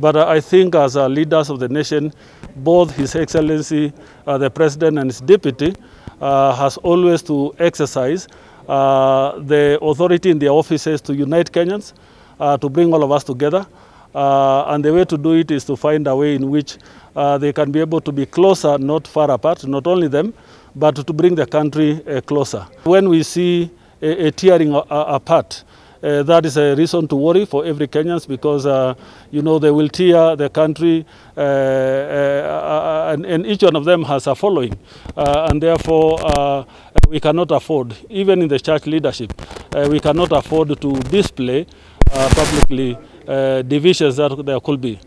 But uh, I think as uh, leaders of the nation, both His Excellency, uh, the President and his deputy, uh, has always to exercise uh, the authority in their offices to unite Kenyans, uh, to bring all of us together. And the way to do it is to find a way in which they can be able to be closer, not far apart, not only them, but to bring the country closer. When we see a, a tearing apart, uh, that is a reason to worry for every Kenyans because uh, you know they will tear the country, uh, uh, and, and each one of them has a following, uh, and therefore uh, we cannot afford, even in the church leadership, uh, we cannot afford to display uh, publicly uh, divisions that there could be.